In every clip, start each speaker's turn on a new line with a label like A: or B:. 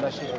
A: Gracias.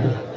B: Thank you.